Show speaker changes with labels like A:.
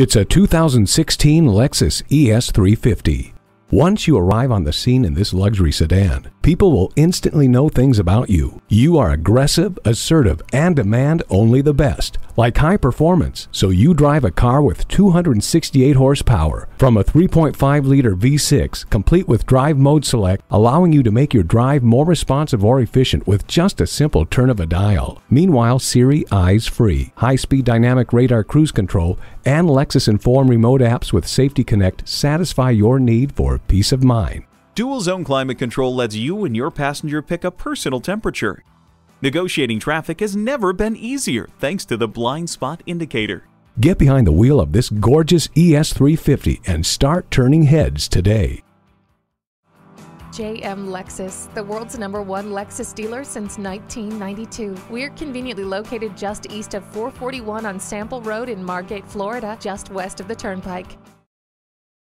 A: It's a 2016 Lexus ES350. Once you arrive on the scene in this luxury sedan, people will instantly know things about you. You are aggressive, assertive, and demand only the best, like high performance. So you drive a car with 268 horsepower from a 3.5 liter V6, complete with drive mode select, allowing you to make your drive more responsive or efficient with just a simple turn of a dial. Meanwhile, Siri eyes free, high speed dynamic radar cruise control, and Lexus Enform remote apps with Safety Connect satisfy your need for peace of mind.
B: Dual zone climate control lets you and your passenger pick a personal temperature. Negotiating traffic has never been easier thanks to the blind spot indicator.
A: Get behind the wheel of this gorgeous ES350 and start turning heads today.
C: JM Lexus, the world's number one Lexus dealer since 1992. We're conveniently located just east of 441 on Sample Road in Margate, Florida, just west of the Turnpike.